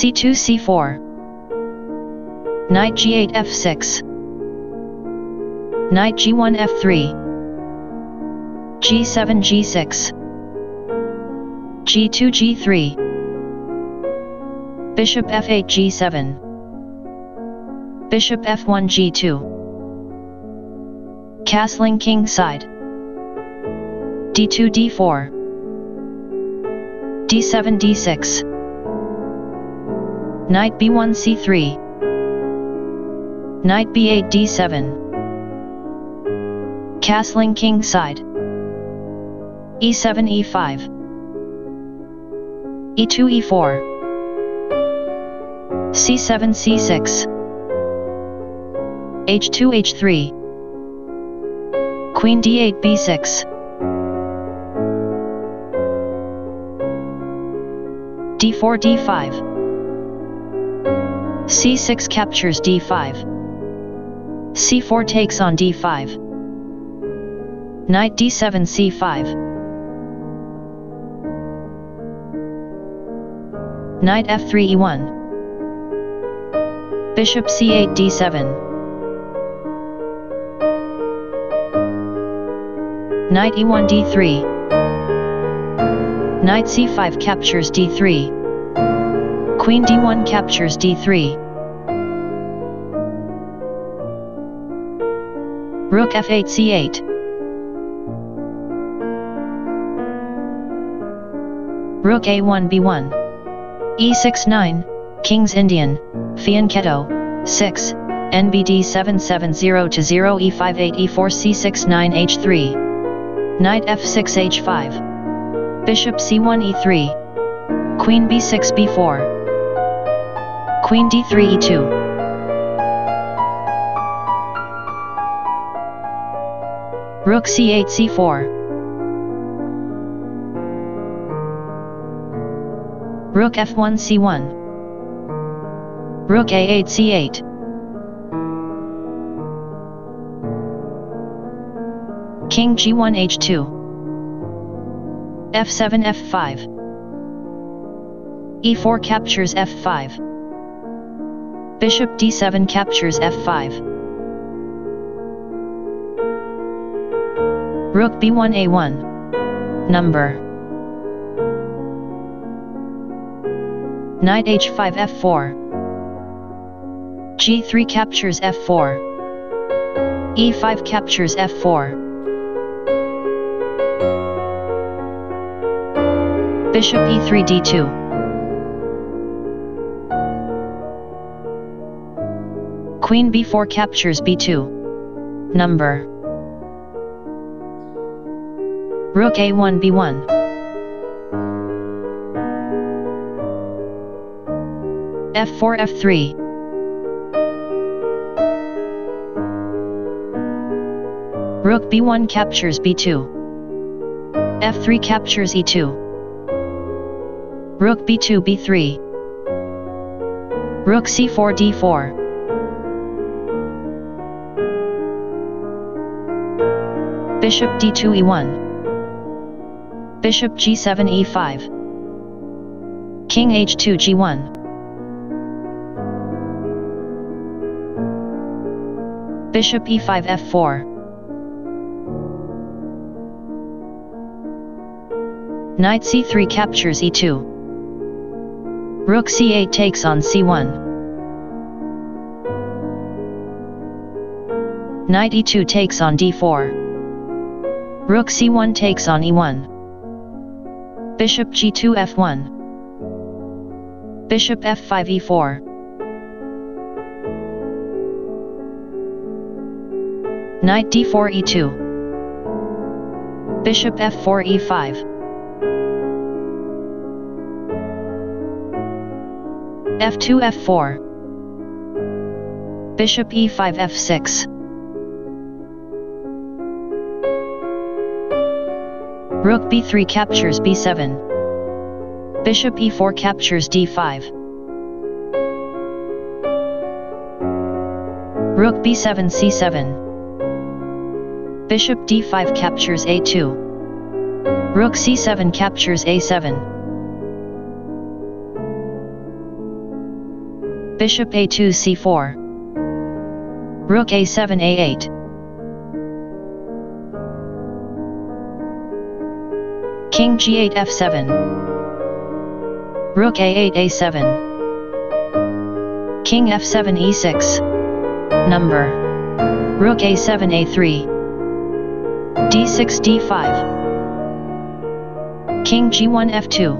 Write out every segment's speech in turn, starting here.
c2 c4 Knight g8 f6 Knight g1 f3 g7 g6 g2 g3 Bishop f8 g7 Bishop f1 g2 Castling king side. D2 d4 d7 d6 Knight b1 c3 Knight b8 d7 Castling king side e7 e5 e2 e4 c7 c6 h2 h3 Queen d8 b6 d4 d5 c6 captures d5 c4 takes on d5 knight d7 c5 knight f3 e1 bishop c8 d7 Knight e1 d3 Knight c5 captures d3 Queen d1 captures d3 Rook f8 c8 Rook a1 b1 e6 9 King's Indian Fianchetto 6 NBD 770 to 0 e5 8 e4 c6 9 h3 Knight f6 h5. Bishop c1 e3. Queen b6 b4. Queen d3 e2. Rook c8 c4. Rook f1 c1. Rook a8 c8. King g1 h2 f7 f5 e4 captures f5 Bishop d7 captures f5 Rook b1 a1 Number Knight h5 f4 g3 captures f4 e5 captures f4 Bishop e3 d2. Queen b4 captures b2. Number. Rook a1 b1. f4 f3. Rook b1 captures b2. f3 captures e2. Rook b2 b3 Rook c4 d4 Bishop d2 e1 Bishop g7 e5 King h2 g1 Bishop e5 f4 Knight c3 captures e2 Rook c8 takes on c1. Knight e2 takes on d4. Rook c1 takes on e1. Bishop g2 f1. Bishop f5 e4. Knight d4 e2. Bishop f4 e5. f2 f4 Bishop e5 f6 Rook b3 captures b7 Bishop e4 captures d5 Rook b7 c7 Bishop d5 captures a2 Rook c7 captures a7 Bishop a2 c4. Rook a7 a8. King g8 f7. Rook a8 a7. King f7 e6. Number. Rook a7 a3. d6 d5. King g1 f2.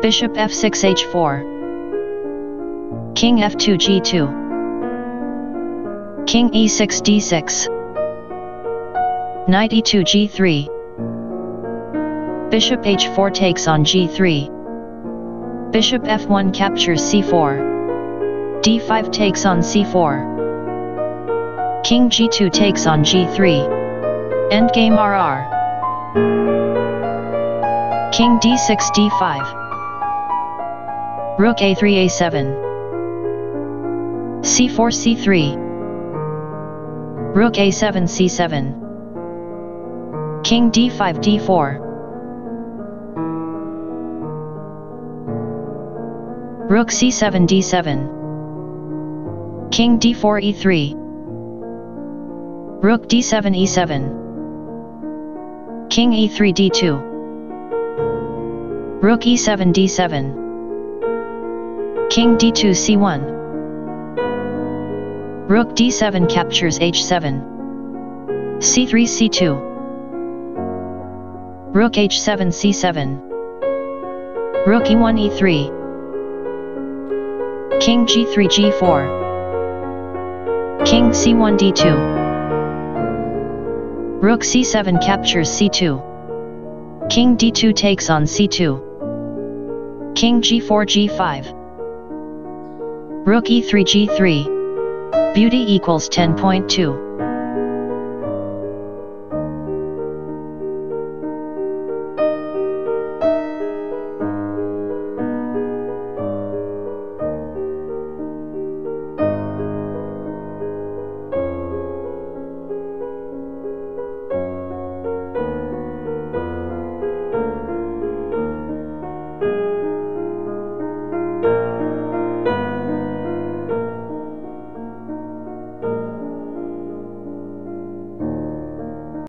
Bishop f6 h4. King f2 g2. King e6 d6. Knight e2 g3. Bishop h4 takes on g3. Bishop f1 captures c4. d5 takes on c4. King g2 takes on g3. Endgame RR. King d6 d5. Rook a3 a7. c4 c3. Rook a7 c7. King d5 d4. Rook c7 d7. King d4 e3. Rook d7 e7. King e3 d2. Rook e7 d7. King d2 c1. Rook d7 captures h7. c3 c2. Rook h7 c7. Rook e1 e3. King g3 g4. King c1 d2. Rook c7 captures c2. King d2 takes on c2. King g4 g5. Rook e3 g3. Beauty equals 10.2.